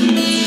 me.